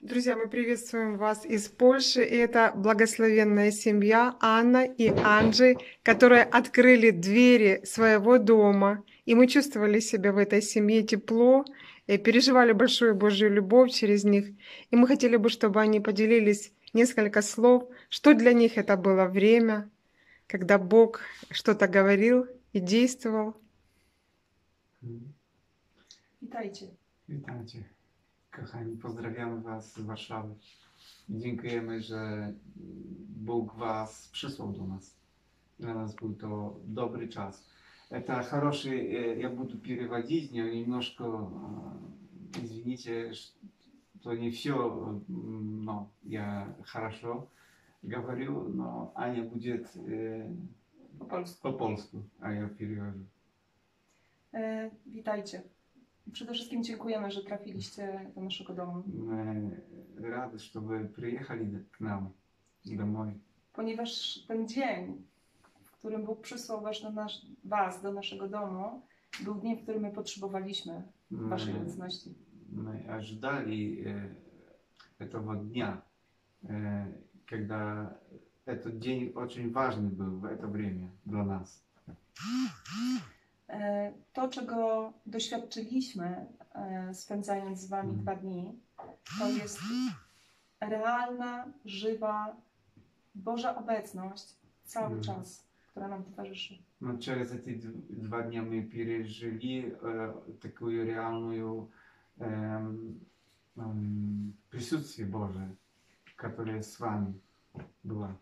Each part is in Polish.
Друзья, мы приветствуем вас из Польши. И это благословенная семья Анна и Анджи, которые открыли двери своего дома. И мы чувствовали себя в этой семье тепло, и переживали большую Божью любовь через них. И мы хотели бы, чтобы они поделились несколько слов, что для них это было время, когда Бог что-то говорил и действовал. Witajcie. Witajcie. Kochani, pozdrawiamy Was z Warszawy. Dziękujemy, że Bóg Was przysłał do nas. Dla нас был то добрый час. Это хороший, э, я буду переводить, но немножко, э, извините, ш- то не все, но я хорошо говорю, но Аня будет э, Po polsku. по-польsku, а я перевожу. E, witajcie. Przede wszystkim dziękujemy, że trafiliście do naszego domu, Мы рады, что вы приехали к нам домой. ponieważ ten dzień, w którym Bóg przysłał was do, nasz, was do naszego domu, był dniem, w którym my potrzebowaliśmy waszej Мы, obecności. мы ожидали э, этого дня, э, когда этот день очень важный был в это время для нас. E, to, czego doświadczyliśmy, e, spędzając z wami Mhm. dwa dni, to jest realna, żywa, Boża obecność cały Mhm. czas, która nam towarzyszy. Но через эти д- два дня мы пережили э, такую реальную эм, эм, присутствие Божие, которое с вами было.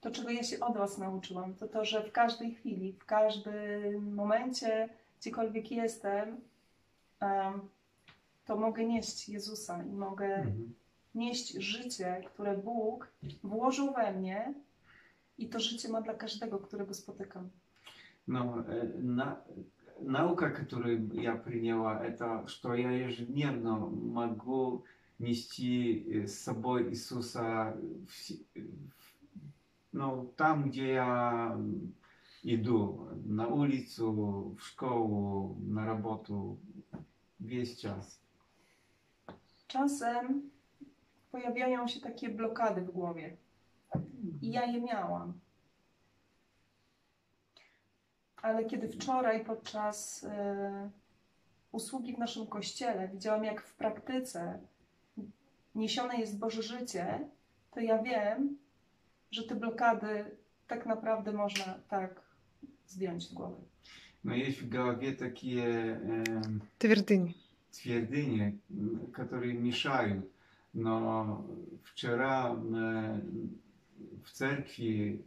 To, czego ja się od Was nauczyłam, to to, że w każdej chwili, w każdym momencie, gdziekolwiek jestem, em, to mogę nieść Jezusa i mogę Мгм. nieść życie, które Bóg włożył we mnie i to życie ma dla każdego, którego spotykam. Но э, на, наука, которую я приняла, это что я ежедневно могу нести э, с собой Иисуса в си- в- ну, там, где я иду, на улицу, в школу, на работу, весь час. Czasem pojawiają się takie blokady w głowie i ja je miałam. Ale kiedy wczoraj podczas e, usługi w naszym kościele widziałam, jak w praktyce niesione jest Boże życie, to ja wiem, że te blokady tak naprawdę można tak zdjąć z głowy. Но есть в голове такие эм, Твердыни. твердыни, которые мешают. Но вчера мы в церкви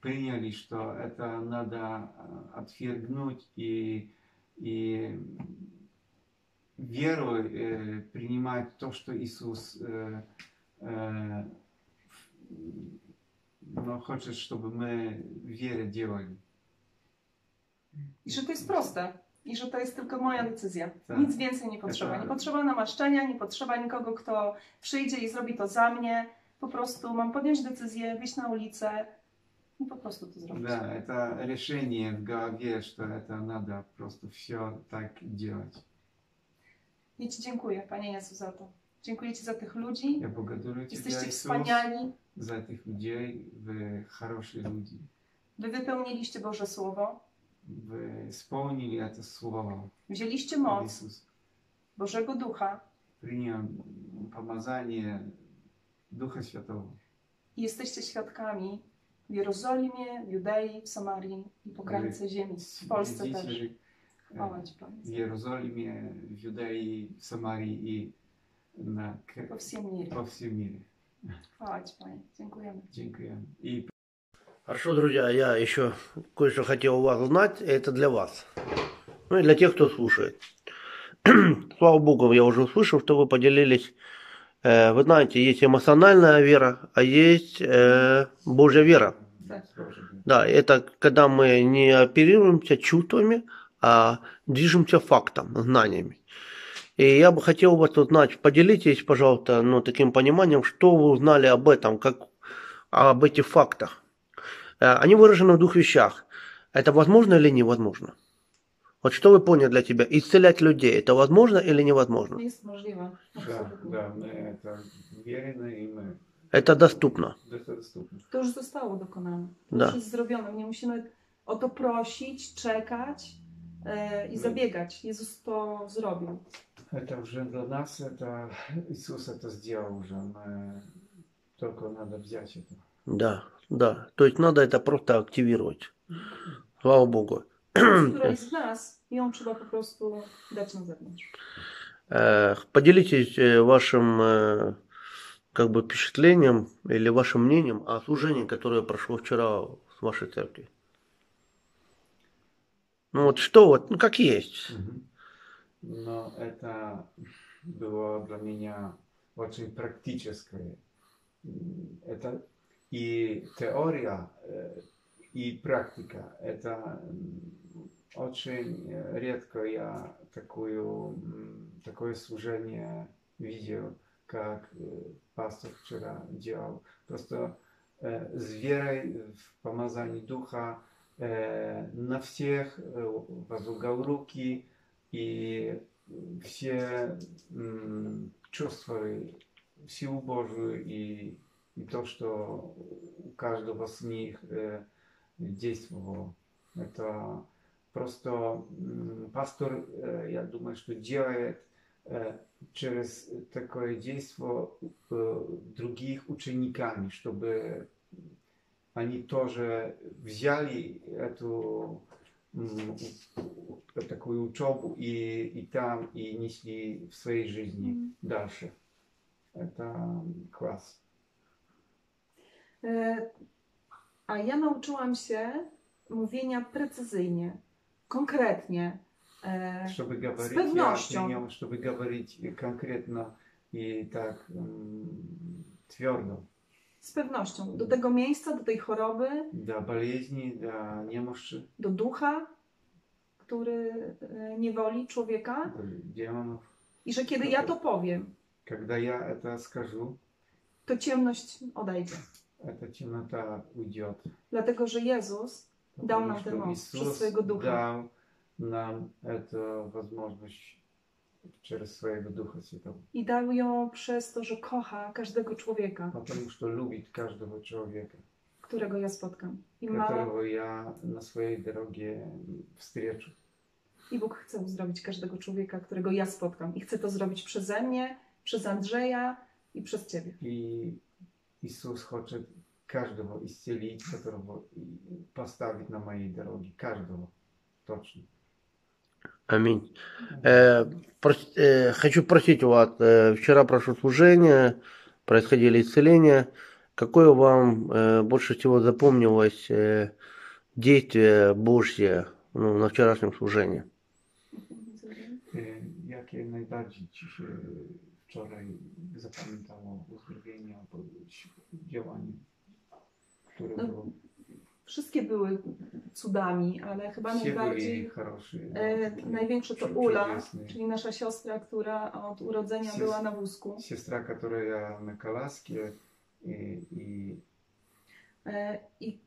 приняли, что это надо отвергнуть и, и верой э, принимать то, что Иисус э, э, в- но хочет, чтобы мы в вере делали. I że to jest proste. I że to jest tylko moja decyzja. Tak. Nic więcej nie potrzeba. Tak. Nie potrzeba namaszczenia, nie potrzeba nikogo, kto przyjdzie i zrobi to za mnie. Po prostu mam podjąć decyzję, wyjść na ulicę i po prostu to zrobić. Да, это решение в голове, что это надо просто все так делать. Ja Ci dziękuję, Panie Jezu, za to. Dziękuję Ci za tych ludzi. Я благодарю Тебя, Jesteście Иисус, wspaniali. за этих людей. Вы хорошие люди. Wy wypełniliście Boże Słowo. Вы исполнили это слово. Wzięliście moc Иисус Bożego Ducha принял помазание Духа Святого. i jesteście świadkami w Jerozolimie, w Judei, w Samarii i po krańce ziemi. W Polsce też. Свидетели, э, Chwała Ci, Panie. в Иерусалиме, в Юдее, в Самарии и на, к- Po всем мире. Chwała Ci, Panie. Dziękujemy. Dziękuję. И Хорошо, друзья, я еще кое-что хотел у вас узнать, это для вас. Ну и для тех, кто слушает. Слава Богу, я уже услышал, что вы поделились. Э, Вы знаете, есть эмоциональная вера, а есть э, Божья вера. Да, это когда мы не оперируемся чувствами, а движемся фактом, знаниями. И я бы хотел у вас узнать, поделитесь, пожалуйста, ну, таким пониманием, что вы узнали об этом, как об этих фактах. Э, Они выражены в двух вещах. Это возможно или невозможно? Вот что вы поняли для тебя? Исцелять людей, это возможно или невозможно? Да, да, мы это уверены и мы Это доступно. это доступно. To już zostało dokonane. Da. już jest zrobione. Nie musimy o to prosić, czekać i zabiegać. Jezus to zrobił. Это уже для нас, это Иисус это сделал уже, мы только надо взять это. Да, да. То есть надо это просто активировать. Слава Богу. Któraś z nas ją trzeba po prostu dać na zewnątrz. Э, Поделитесь э, вашим э, как бы впечатлением или вашим мнением о служении, которое прошло вчера в вашей церкви. Ну вот что вот, ну как есть. Но это было для меня очень практическое. Это и теория, э, и практика. Это очень редко я такую, такое служение видел, как э, пастор вчера делал. Просто э, с верой в помазании Духа на всех возлагал руки, и все м, чувствовали силу Божию и, и то, что у каждого с них э, действовало. Это просто м, пастор, э, я думаю, что делает э, через такое действие э, других учениками, чтобы они тоже взяли эту такую учебу и, и там, и несли в своей жизни дальше. Это класс. E, A ja nauczyłam się mówienia precyzyjnie, konkretnie. E, Чтобы говорить, я pewnością. принял, чтобы говорить конкретно и так м, твердо. Z pewnością. Do tego miejsca, do tej choroby, До болезни, до немощи, do ducha, który e, niewoli człowieka. до демонов. I że kiedy ja to powiem, Когда я это скажу, to ciemność odejdzie. эта темнота уйдет. Dlatego, że Jezus dał Потому nam что tę moc przez Иисус swojego ducha. дал нам эту возможность через своего Духа Святого. I dał ją przez to, że kocha każdego człowieka, Потому что любит каждого человека, którego ja spotkam. I, ma, которого я на своей дороге встречу. I Bóg chce uzdrowić każdego człowieka, którego ja spotkam. I chce to zrobić przeze mnie, przez Andrzeja i przez Ciebie. И Иисус хочет каждого исцелить, которого и поставить на моей дороге. Каждого. Точно. Аминь. Э, прос- э, хочу спросить у вас, э, вчера прошло служение, происходили исцеления. Какое вам э, больше всего запомнилось э, действие Божье ну, на вчерашнем служении? Jakie najbardziej Ci się wczoraj zapamiętało uzdrowienie albo działanie, które No, było? Wszystkie były cudami, ale chyba najbardziej. E, no, największe to Ula, czyli nasza siostra, która od urodzenia była na wózku. Siostra, która ja na kalaskie i, i... E, i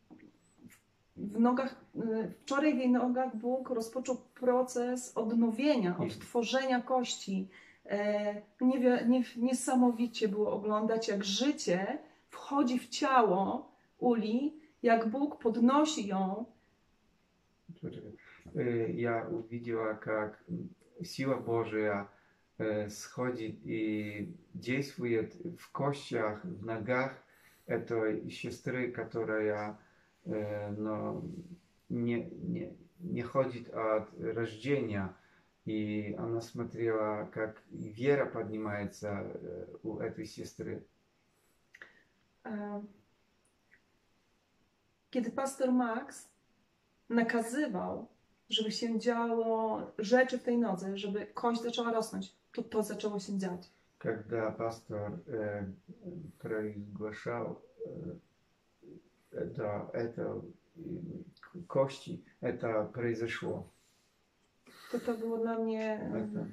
w nogach, e, wczoraj w jej nogach Bóg rozpoczął proces odnowienia, odtworzenia kości. E, nie, niesamowicie było oglądać, jak życie wchodzi w ciało Uli jak Bóg podnosi ją я увидела, как сила Божия сходит и действует в костях, в ногах этой сестры, которая но не, не, не ходит от рождения. И она смотрела, как вера поднимается у этой сестры. E, Kiedy pastor Max nakazywał, żeby się działo rzeczy w tej nodze, żeby kość zaczęła rosnąć, to to zaczęło się dziać. Когда пастор э, провозглашал э, это, это м, к- кости, это произошло. To to było dla mnie Tak, em, tak.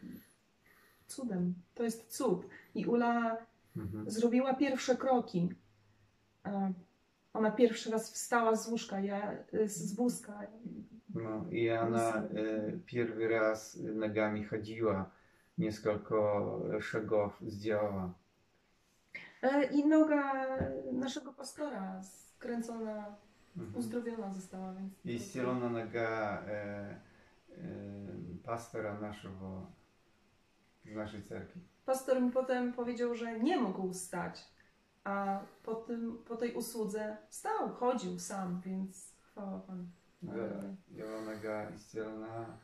cudem. To jest cud. I Ula Мгм. zrobiła pierwsze kroki. Ona pierwszy raz wstała z łóżka, ja y, z wózka. No, i ona y, pierwszy raz nogami chodziła, nieskoko szagów zdziałała. E, I noga naszego pastora skręcona, mhm. uzdrowiona została. Więc... I ścielona noga e, e, pastora naszego, z naszej cerki. Pastor mi potem powiedział, że nie mógł stać a po, tym, po tej usłudze stał, chodził sam, więc chwała Panu. Нога исцелена,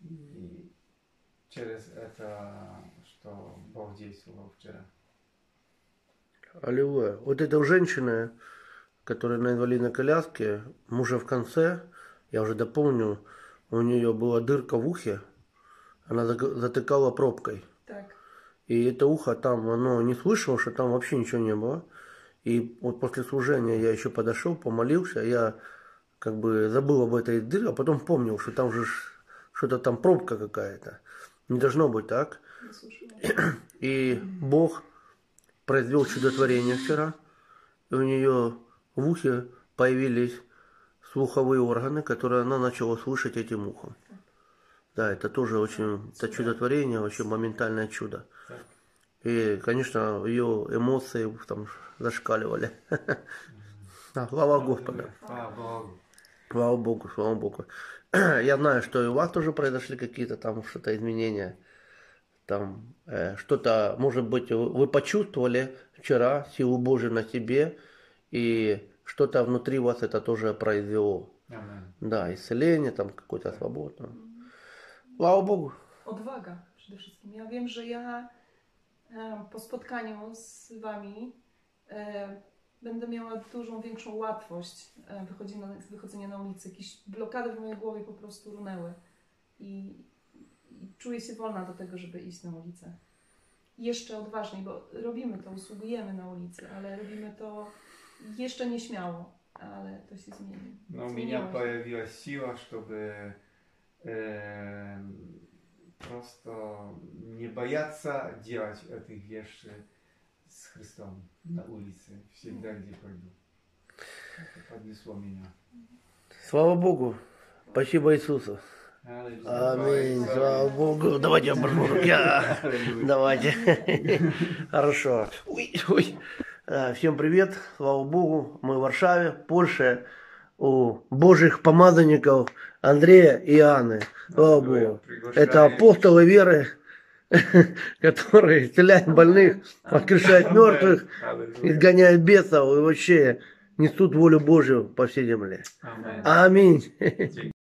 и через это, что Бог действовал вчера. Аллилуйя. Вот эта женщина, которая на инвалидной коляске, мужа в конце, я уже дополню, у нее была дырка в ухе, она затыкала пробкой. Tak. И это ухо там, оно не слышало, что там вообще ничего не было. И вот после служения я еще подошел, помолился, я как бы забыл об этой дыре, а потом помнил, что там же что-то там пробка какая-то. Не должно быть так. И Бог произвел чудотворение вчера. И у нее в ухе появились слуховые органы, которые она начала слышать этим ухом. Да, это тоже очень, это чудотворение, вообще моментальное чудо. И, конечно, ее эмоции там зашкаливали. Слава Господу. Слава Богу. Слава Богу. Я знаю, что и у вас тоже произошли какие-то там что-то изменения. Там э, что-то, может быть, вы вы почувствовали вчера силу Божию на себе, и что-то внутри вас это тоже произвело. Amen. Да, исцеление, там какой-то свобода. Chwała Bogu. Odwaga przede wszystkim. Ja wiem, że ja e, po spotkaniu z Wami e, będę miała dużą, większą łatwość e, wychodzenia, na ulicę. Jakieś blokady w mojej głowie po prostu runęły. I, I czuję się wolna do tego, żeby iść na ulicę. Jeszcze odważniej, bo robimy to, usługujemy na ulicy, ale robimy to jeszcze nieśmiało, ale to się zmieni. No, u mnie pojawiła siła, żeby э, просто не бояться делать этих вещей с Христом на улице, всегда где пойду. Это поднесло меня. Слава Богу. Спасибо Иисусу. Аминь. Слава Богу. Давайте я обожму руки. Давайте. Хорошо. Ой, ой. А, Всем привет. Слава Богу. Мы в Варшаве, Польша. У божьих помазанников Андрея и Анны. Слава. Богу. Это апостолы веры, которые исцеляют больных, воскрешают мертвых, изгоняют бесов и вообще несут волю Божью по всей земле. Аминь.